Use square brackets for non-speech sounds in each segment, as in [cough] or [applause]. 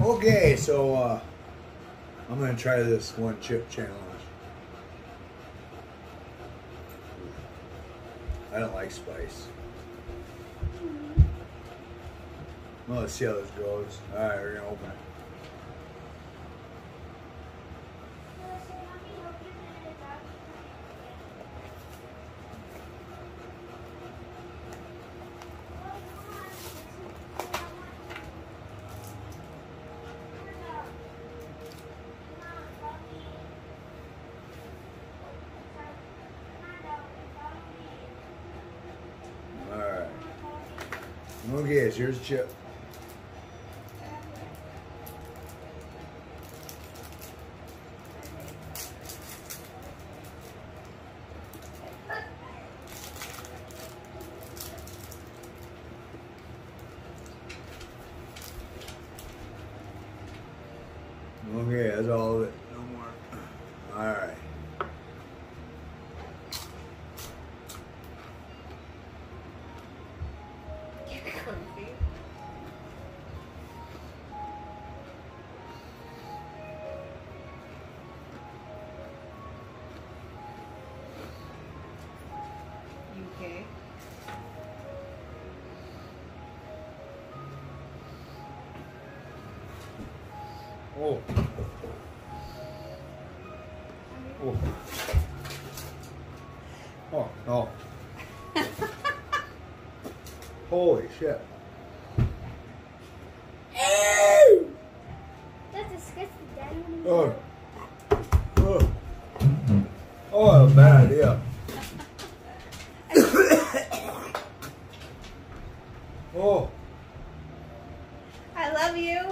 Okay, so uh, I'm gonna try this one chip challenge. I don't like spice. Well, let's see how this goes. All right, we're gonna open it. Okay, here's chip. Oh. Oh. Oh, no. [laughs] Holy shit. That's disgusting. Oh. Oh. Oh, a bad idea. oh. I love you.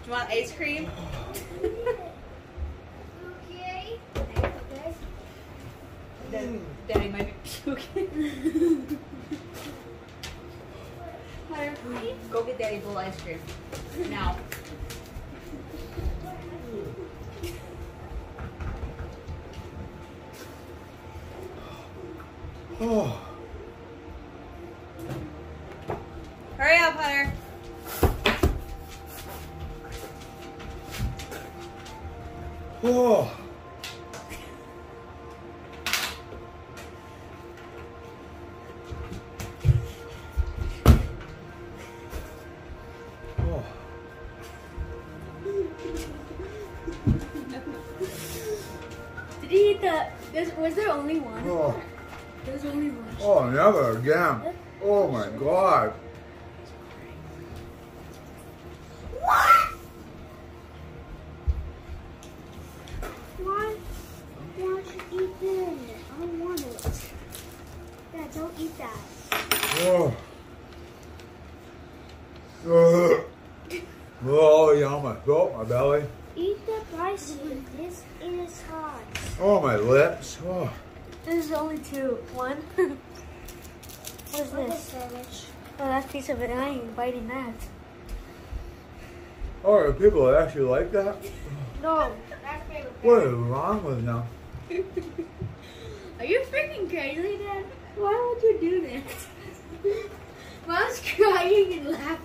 Do you want ice cream? Okay. Okay. Dad- Daddy might be [laughs] puking. Hunter, Go get Daddy bowl ice cream. Now. Oh. Hurry up, Hunter. Eat the? there's- Was there only one? Oh. There was only one. Oh, never again. Oh my god. What? Why? Why don't you eat them? I don't want it. Dad, don't eat that. Oh. Ugh. Oh, yeah, my throat, my belly. Eat the. This is hot. Oh, my lips. Oh. There's only two. One. [laughs] what is this? Oh, that piece of it. I ain't biting that. Oh, are people that actually like that? No. What is wrong with them? Are you freaking crazy, Dad? Why would you do this? [laughs] Mom's crying and laughter.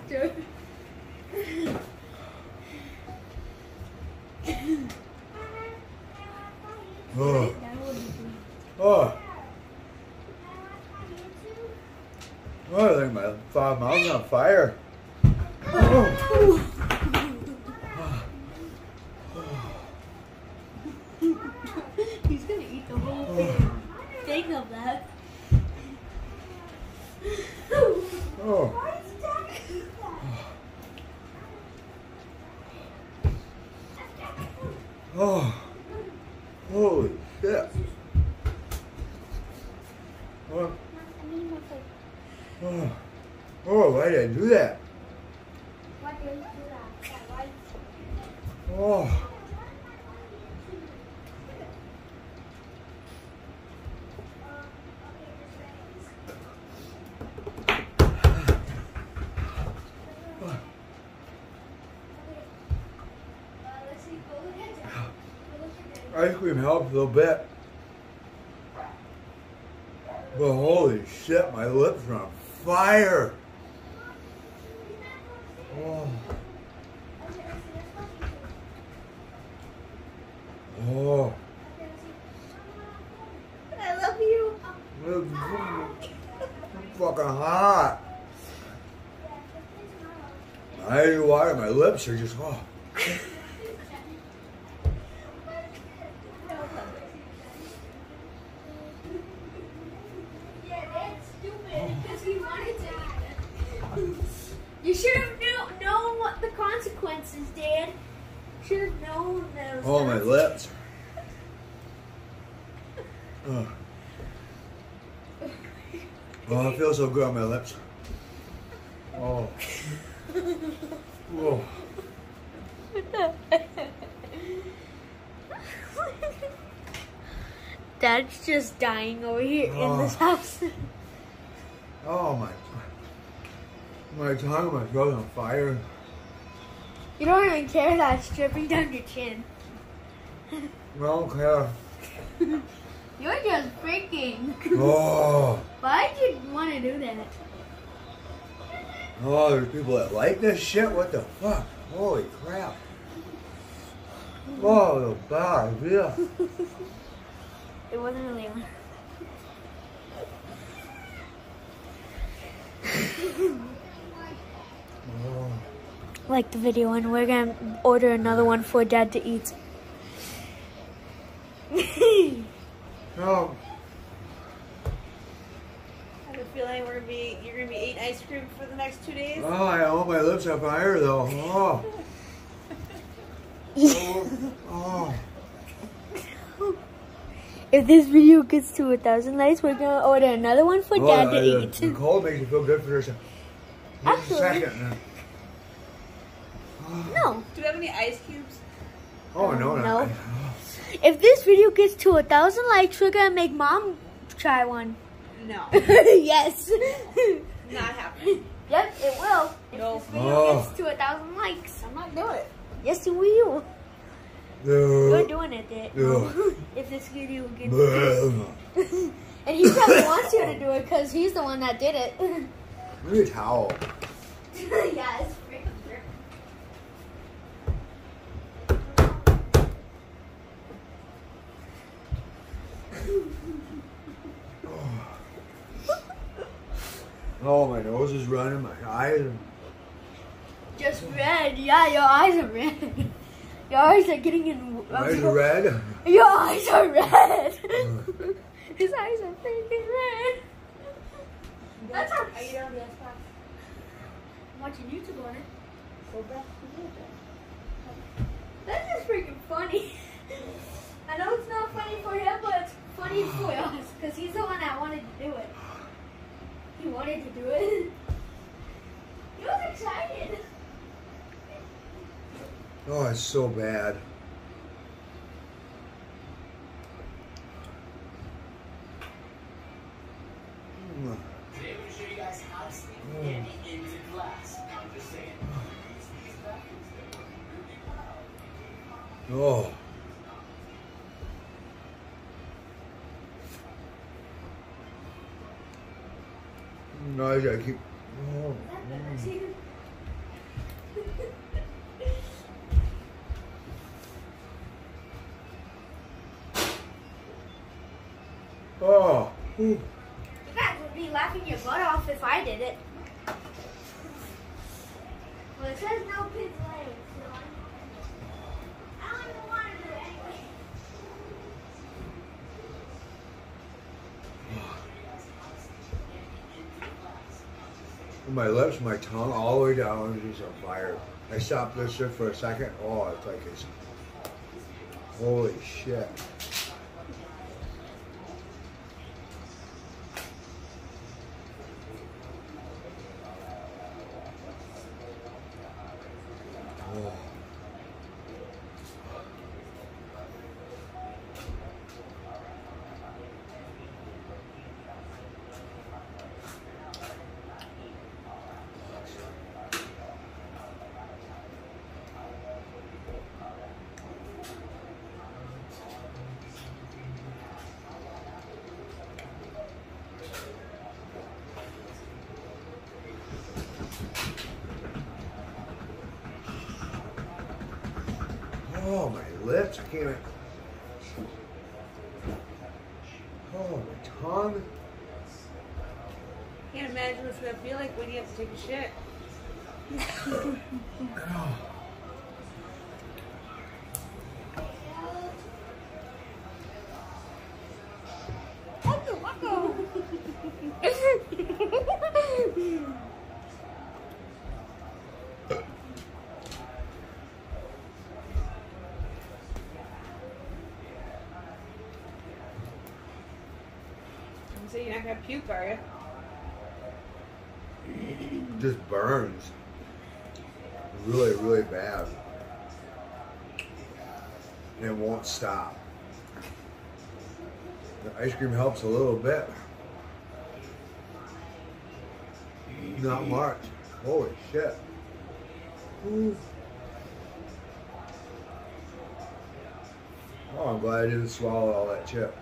Fire. Oh. He's gonna eat the whole thing. Think of that. Oh. Oh. Holy shit. Oh. Oh. Oh, why did I do that? Oh. Ice cream helps a little bit. But holy shit, my lips are on fire. Oh. Oh. I love you. It's fucking hot. I ain't water. My lips are just oh. Yeah, that's stupid because he wanted to eat it. You should have knew, known what the consequences, Dad. Should have known those. Oh, my lips. [laughs] Oh. Oh, it feels so good on my lips. Oh. Oh. Dad's just dying over here in Oh. this house. Oh my. My tongue, my throat on fire. You don't even care that it's dripping down your chin. I don't care. [laughs] You're just freaking. Oh. [laughs] Why'd you want to do that? Oh, there's people that like this shit? What the fuck? Holy crap. Oh, the bad idea. [laughs] It wasn't really on. Oh. [laughs] Like the video, and we're gonna order another one for Dad to eat. No. I have a feeling we're gonna be you're gonna be eating ice cream for the next two days. Oh, I hold my lips on fire though. [laughs] Oh. Oh. oh. [laughs] If this video gets to a thousand likes, we're gonna order another one for Oh, Dad to uh, eat. The cold makes you feel good for yourself. Just a Actually- second. then. No. Do we have any ice cubes? Oh, no, No. no. If this video gets to a thousand likes, we're gonna make Mom try one. No, [laughs] yes. not happening. Yep, it will. If No. this video Oh. gets ah. to a thousand likes. I'm not doing it. Yes, you will. No. You're doing it, Dad. Yeah. [laughs] if this video gets Bleh. [laughs] And he probably wants you to do it because he's the one that did it. Maybe a towel. yeah, it's freaking true. Oh, my nose is running, my eyes. Are... Just red. Yeah, your eyes are red. Your eyes are getting in. My eyes are red. Your eyes are red. [laughs] His eyes are freaking red. That's how. Are you done with the Xbox? I'm watching YouTube on it. Go back to the That's just freaking funny. [laughs] I know it's not funny for him, but it's funny for us because he's the one that wanted to do it. He wanted to do it. He was excited. Oh, it's so bad. Mm. No, I keep. Oh. mm. Oh. You guys would be laughing your butt off if I did it. Well, it says no kids later, so I- I don't even want to do it anyway. My lips, my tongue, all the way down just on fire. I stopped shit for a second. Oh, it's like it's. Holy shit. Oh. Oh, my lips. I can't. Oh, my tongue. Can't imagine what it's gonna feel like when you have to take a shit. Waka, [laughs] oh. I'm you're not gonna puke, are you? Just burns. Really, really bad. And it won't stop. The ice cream helps a little bit. Not much. Holy shit. Oh, I'm glad I didn't swallow all that chip.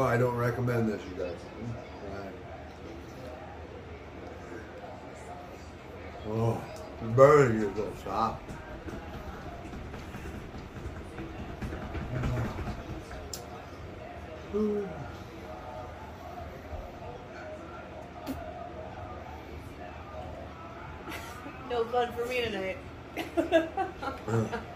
No, I don't recommend this, you guys. Right. Oh, it's burning you, don't stop. Ooh. No fun for me tonight. [laughs]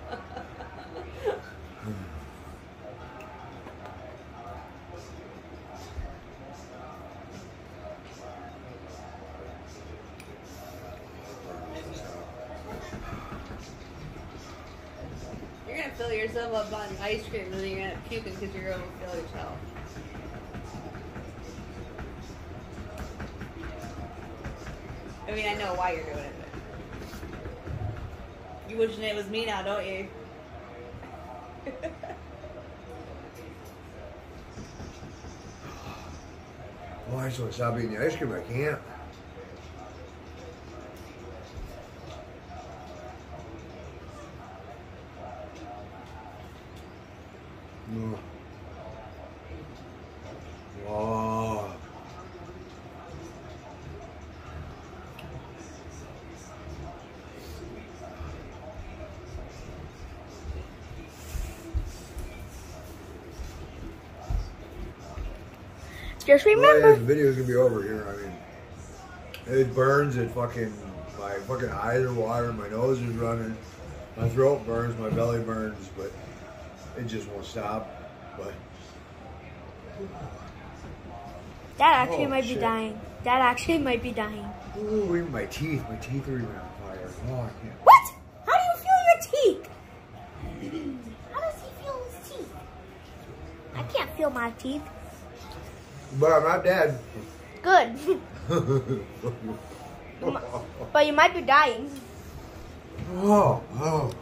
fill yourself up on ice cream and then you're gonna puke because you're gonna fill yourself. I mean, I know why you're doing it, but you wishing it was me now, don't you? [sighs] Want to stop eating the ice cream. I can't. Just Well, remember. the video's gonna be over here. I mean, it burns. It fucking my fucking eyes are watering. My nose is running. My throat burns. My belly burns, but it just won't stop. But Dad actually Oh, might be oh, dying. Dad actually might be dying. ooh, even my teeth. My teeth are even on fire. Oh, I can't. What? How do you feel your teeth? How does he feel his teeth? I can't feel my teeth. But I'm not dead. Good. [laughs] but you might be dying. oh, oh.